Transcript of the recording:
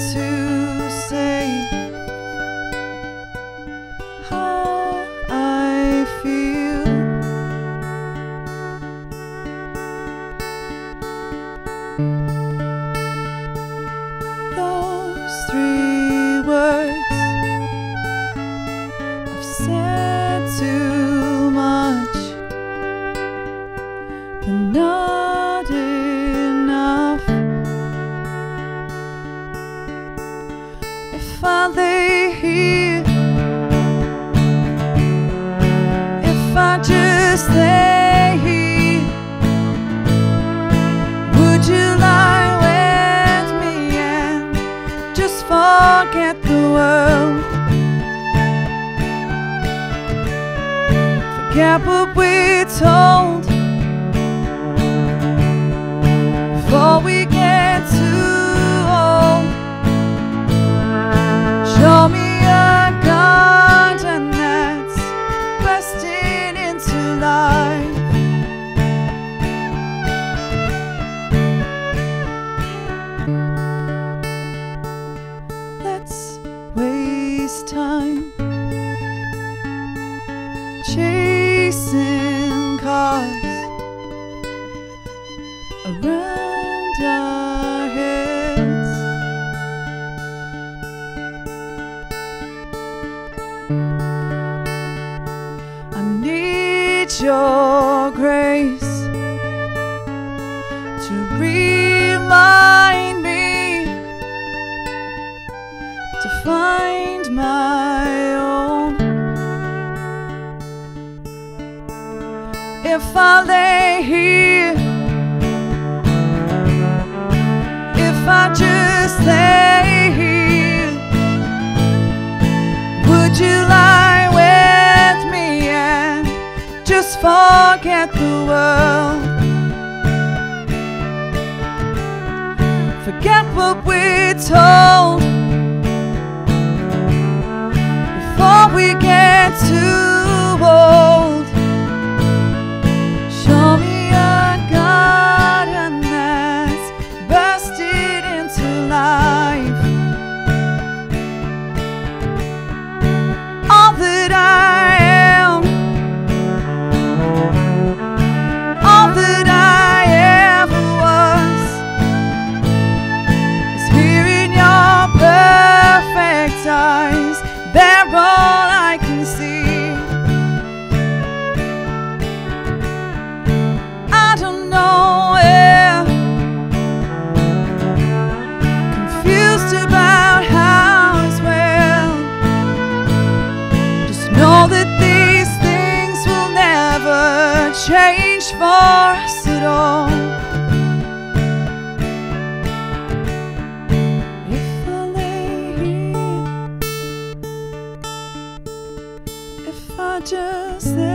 to I lay here, if I just lay here, would you lie with me and just forget the world? Forget what we're told before we I need your grace to remind me to find my own. If I lay here, if I just lay forget the world? Forget what we're told I don't know where. Confused about how. Just know that these things will never change for us at all. just